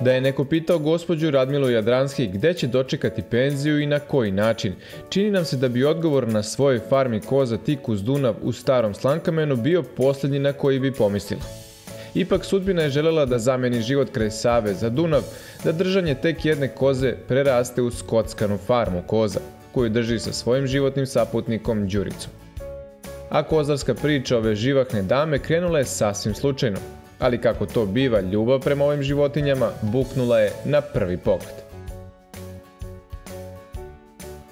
Da je neko pitao gospođu Radmilu Jadranski gde će dočekati penziju i na koji način, čini nam se da bi odgovor na svojoj farmi koza tik uz Dunav u starom Slankamenu bio posljednji na koji bi pomislila. Ipak sudbina je želela da zameni život kraj Save za Dunav, da držanje tek jedne koze preraste u skockanu farmu koza, koju drži sa svojim životnim saputnikom Đuricom. A kozarska priča ove živahne dame krenula je sasvim slučajno, ali kako to biva ljubav prema ovim životinjama buknula je na prvi pogled.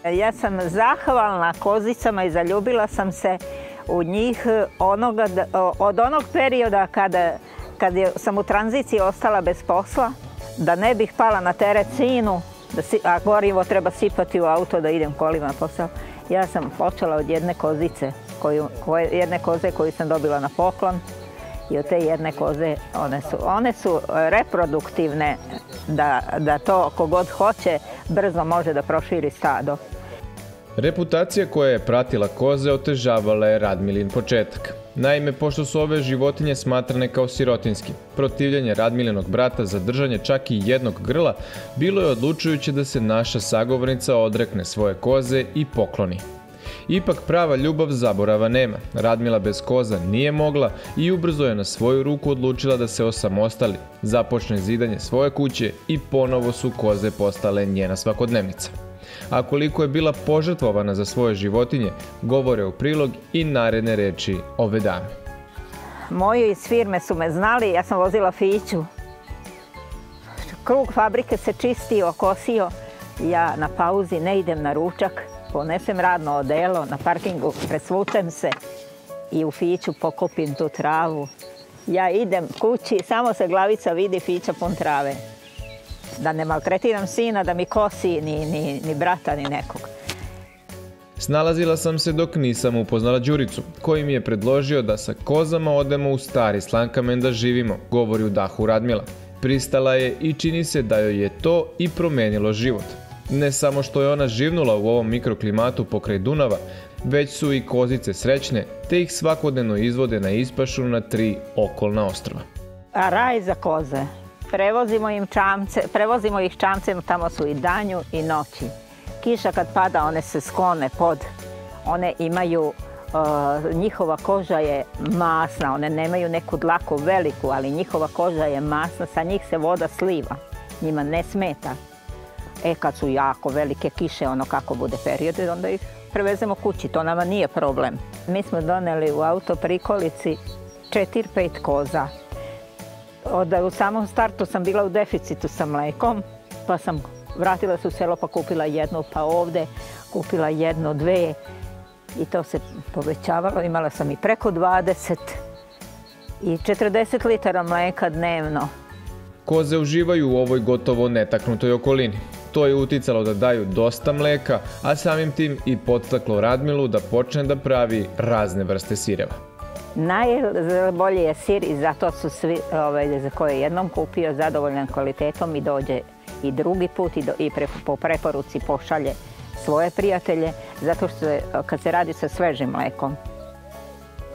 Ja sam zahvalna kozicama i zaljubila sam se u njih onoga, od onog perioda kada, kad sam u tranziciji ostala bez posla, da ne bih pala na teret da a gorivo treba sipati u auto da idem kolima posao. Ja sam počela od jedne kozice, koju, jedne koze koju sam dobila na poklon i od te jedne koze one su, one su reproduktivne da, da to kogod hoće brzo može da proširi stado. Reputacija koja je pratila koze otežavala je Radmilin početak. Naime, pošto su ove životinje smatrane kao sirotinski, protivljenje Radmilinog brata za držanje čak i jednog grla bilo je odlučujuće da se naša sagovornica odrekne svoje koze i pokloni. Ipak prava ljubav zaborava nema. Radmila bez koza nije mogla i ubrzo je na svoju ruku odlučila da se osamostali, započne zidanje svoje kuće i ponovo su koze postale njena svakodnevnica. A koliko je bila požrtvovana za svoje životinje, govore u prilog i naredne reči ove dame. Moji iz firme su me znali, ja sam vozila fiću. Krug fabrike se čistio, kosio. Ja na pauzi ne idem na ručak, ponesem radno odelo na parkingu, presvučem se i u fiću pokupim tu travu. Ja idem kući, samo se glavica vidi fića pun trave. Da ne maltretiram sina, da mi kosi ni, ni, ni brata, ni nekog. Snalazila sam se dok nisam upoznala Đuricu, koji mi je predložio da sa kozama odemo u stari slankamen da živimo, govori u dahu Radmila. Pristala je i čini se da joj je to i promenilo život. Ne samo što je ona živnula u ovom mikroklimatu pokraj Dunava, već su i kozice srećne, te ih svakodnevno izvode na ispašu na tri okolna ostrova. A raj za koze. Prevozimo, im čamce, prevozimo ih čamcem, tamo su i danju i noći. Kiša kad pada, one se sklone pod. One imaju, uh, njihova koža je masna, one nemaju neku dlaku veliku, ali njihova koža je masna, sa njih se voda sliva. Njima ne smeta. E kad su jako velike kiše, ono kako bude period, onda ih prevezemo kući, to nama nije problem. Mi smo doneli u auto prikolici 4-5 koza. Od, u samom startu sam bila u deficitu sa mlekom, pa sam vratila se u selo pa kupila jednu, pa ovde kupila jednu, dve i to se povećavalo. Imala sam i preko 20 i 40 litara mleka dnevno. Koze uživaju u ovoj gotovo netaknutoj okolini. To je uticalo da daju dosta mleka, a samim tim i podstaklo Radmilu da počne da pravi razne vrste sireva. Najbolji je sir i zato su svi ovaj, za koje jednom kupio zadovoljan kvalitetom i dođe i drugi put i, po preporuci pošalje svoje prijatelje, zato što je, kad se radi sa svežim mlekom,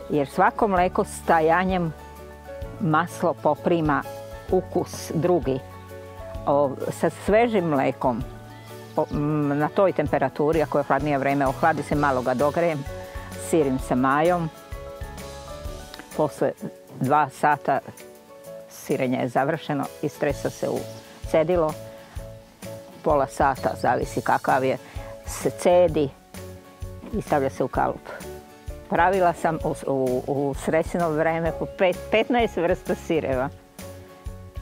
jer svako mleko stajanjem maslo poprima ukus drugi. Sa svežim mlekom na toj temperaturi, ako je hladnije vreme, ohladi se, malo ga dogrejem, sirim sa majom. Posle dva sata sirenje je završeno, istresa se u cedilo. Pola sata, zavisi kakav je, se cedi i stavlja se u kalup. Pravila sam u, srećno vreme po pet, 15 vrsta sireva.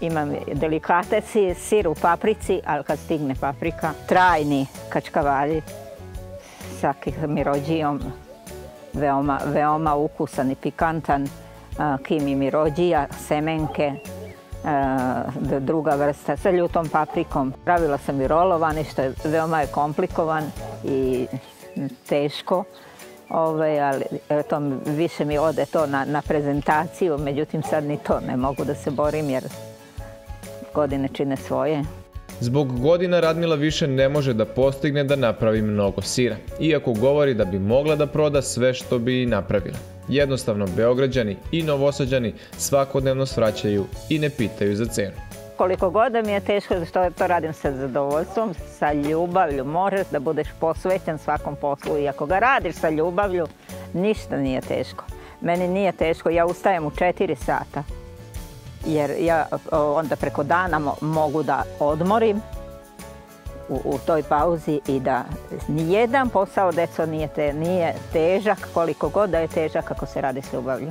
Imam delikatesi, sir u paprici, ali kad stigne paprika, trajni kačkavalji sa mirođijom, veoma, veoma ukusan i pikantan, kimi mirođija, semenke, druga vrsta sa ljutom paprikom. Pravila sam i rolovani, što je veoma je komplikovan i teško. Ove, ali to više mi ode to na, na prezentaciju, međutim sad ni to ne mogu da se borim jer godine čine svoje. Zbog godina Radmila više ne može da postigne da napravi mnogo sira, iako govori da bi mogla da proda sve što bi i napravila. Jednostavno, Beograđani i Novosađani svakodnevno svraćaju i ne pitaju za cenu. koliko god da mi je teško, što to radim sa zadovoljstvom, sa ljubavlju. Moraš da budeš posvećen svakom poslu i ako ga radiš sa ljubavlju, ništa nije teško. Meni nije teško, ja ustajem u četiri sata jer ja onda preko dana mogu da odmorim u, toj pauzi i da nijedan posao deco nije, te, nije težak koliko god da je težak ako se radi s ljubavlju.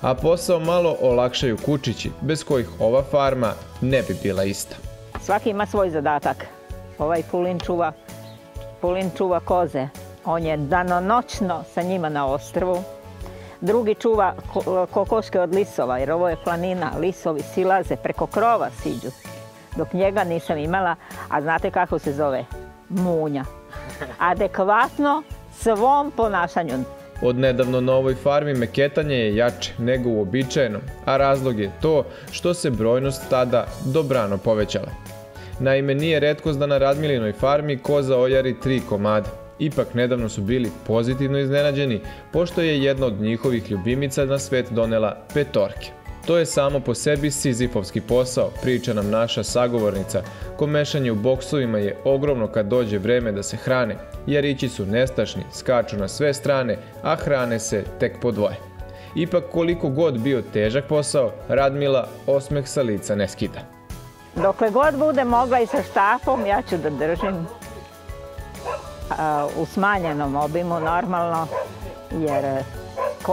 A posao malo olakšaju kučići, bez kojih ova farma ne bi bila ista. Svaki ima svoj zadatak. Ovaj Pulin čuva, Pulin čuva koze. On je danonoćno sa njima na ostrvu. Drugi čuva kokoške od lisova, jer ovo je planina. Lisovi silaze, preko krova siđu. Dok njega nisam imala, a znate kako se zove? Munja. Adekvatno svom ponašanju. Od nedavno na ovoj farmi meketanje je jače nego uobičajeno, a razlog je to što se brojnost tada dobrano povećala. Naime, nije redkost da na Radmilinoj farmi koza ojari tri komada. Ipak nedavno su bili pozitivno iznenađeni, pošto je jedna od njihovih ljubimica na svet donela petorke. To je samo po sebi sizifovski posao, priča nam naša sagovornica. Komešanje u boksovima je ogromno kad dođe vreme da se hrane. Jarići su nestašni, skaču na sve strane, a hrane se tek po dvoje. Ipak koliko god bio težak posao, Radmila osmeh sa lica ne skida. Dokle god bude mogla i sa štapom, ja ću da držim u smanjenom obimu normalno, jer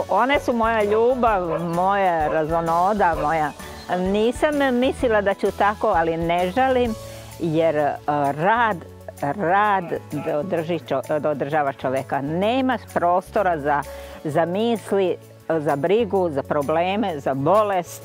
one su moja ljubav, moja razonoda, moja... Nisam mislila da ću tako, ali ne žalim, jer e, rad, rad da održava čoveka. Nema prostora za misli, za brigu, za probleme, za bolest.